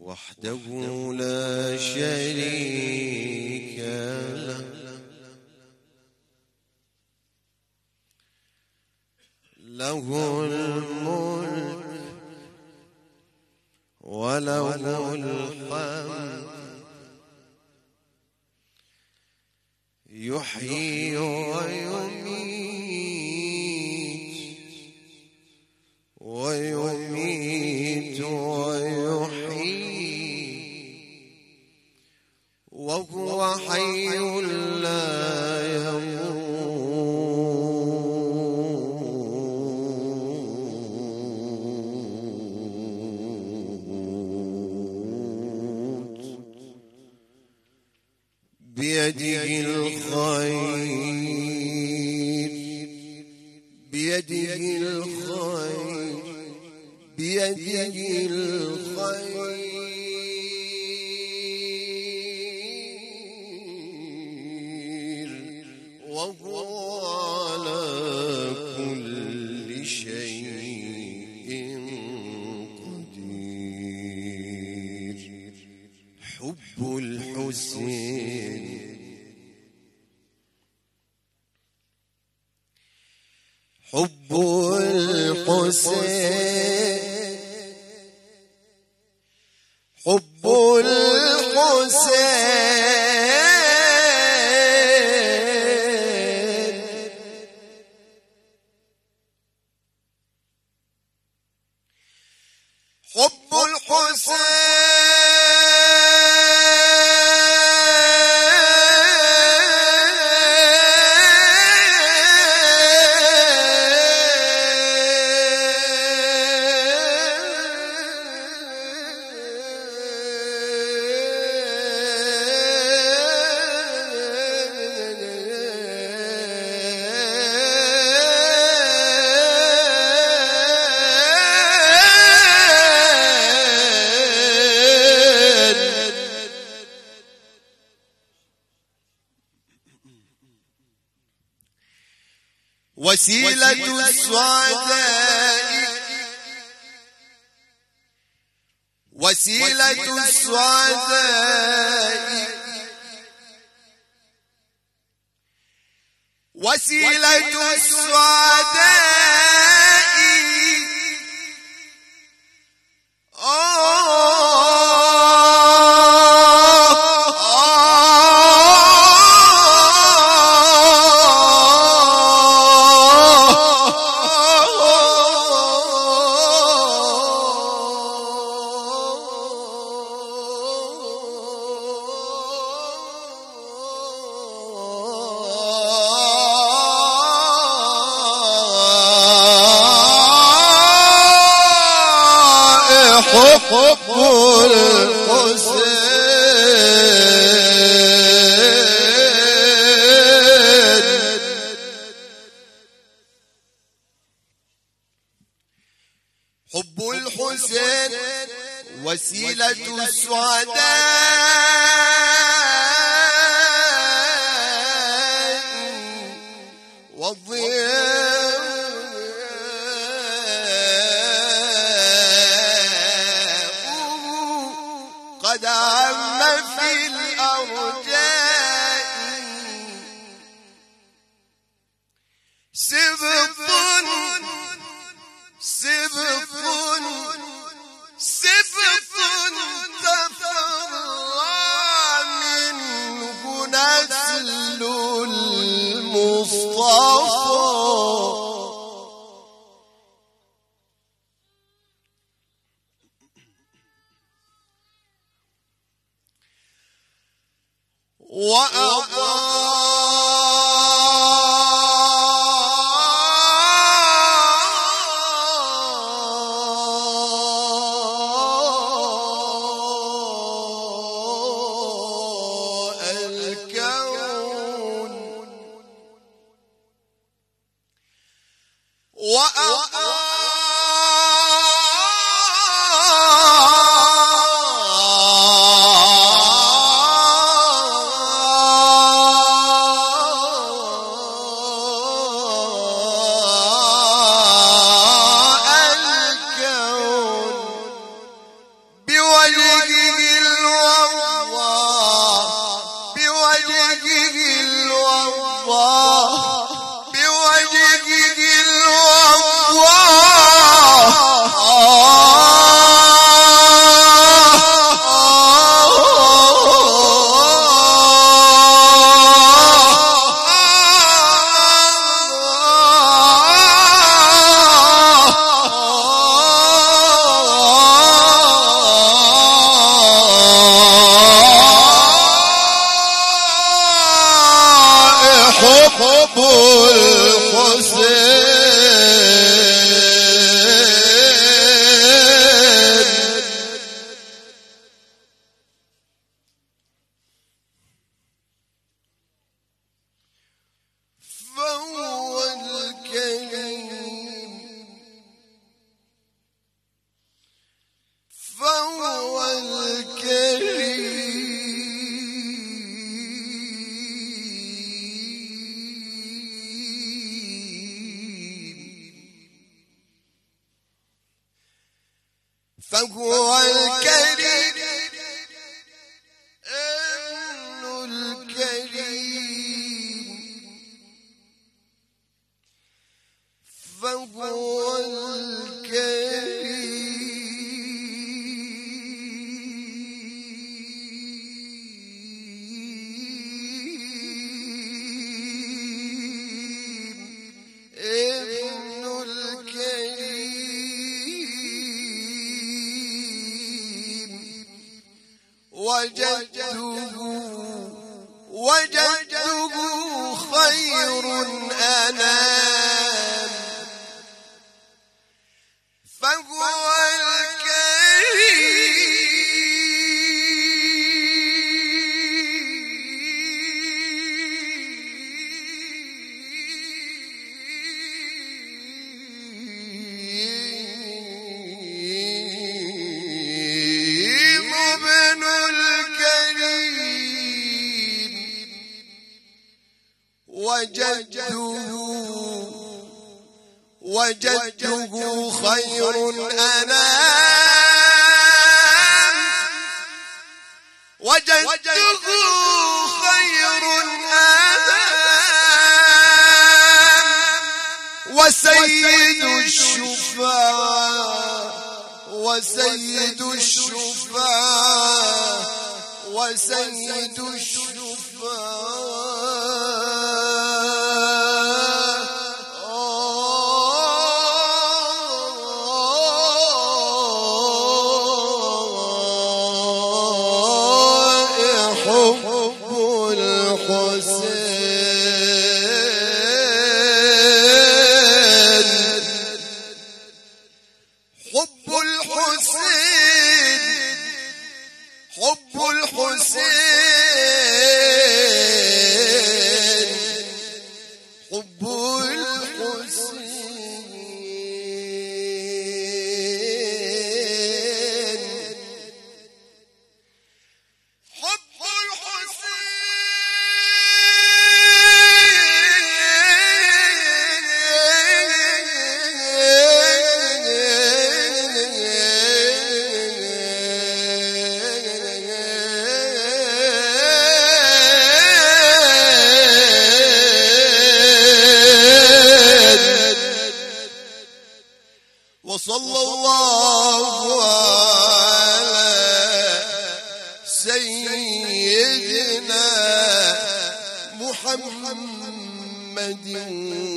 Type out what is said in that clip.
وحده لا شريك له. له الملك وله الحمد. يحيي بيده الخير بيده الخير بيده الخير. وهو على كل شيء قدير. حب الحسين حب الحسين حب وسيلة السعداء وسيلة السعداء وسيلة السعداء حب الحسين وسيلة السعداء والضياء سبط سبط سبط تفرع منه نسل المصطفى. وأضاء الله وجدته وجدته وجدته وجدته خير الأنام. وجدته خير الأنام. وسيد الشفاعة وسيد الشفاعة وسيد الشفاعة الحسين. حب الحسين. حب الحسين. حب محمد وآله